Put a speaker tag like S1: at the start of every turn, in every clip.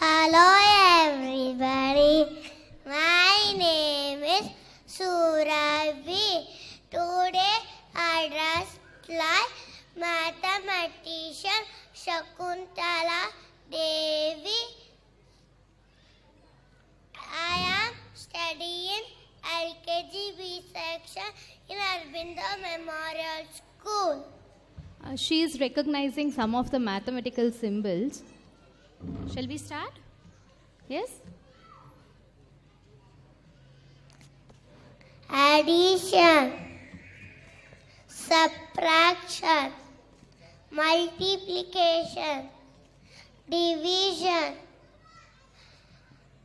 S1: Hello everybody. My name is Suravi. Today I dressed like mathematician Shakuntala Devi. I am studying LKG B section in Aurobindo Memorial School.
S2: Uh, she is recognizing some of the mathematical symbols. Shall we start? Yes?
S1: addition, subtraction, multiplication, division.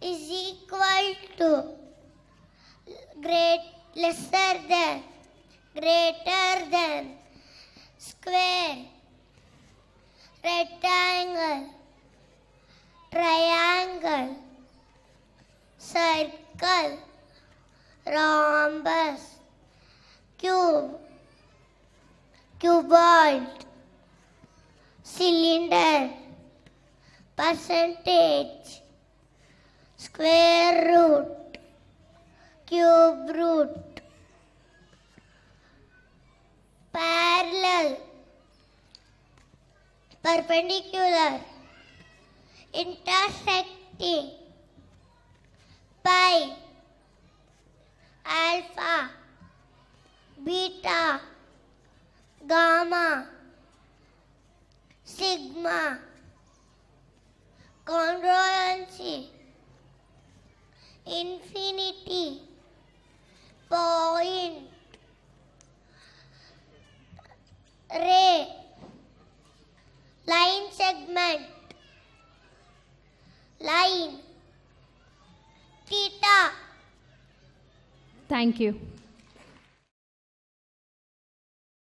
S1: Is equal to great lesser than greater than square rectangle triangle circle rhombus, cube, cuboid, cylinder, percentage, square root, cube root, parallel, perpendicular, intersecting, pi, alpha, beta, gamma, sigma, congruency, infinity, point, ray, line segment, line, theta.
S2: Thank you.